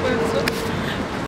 open.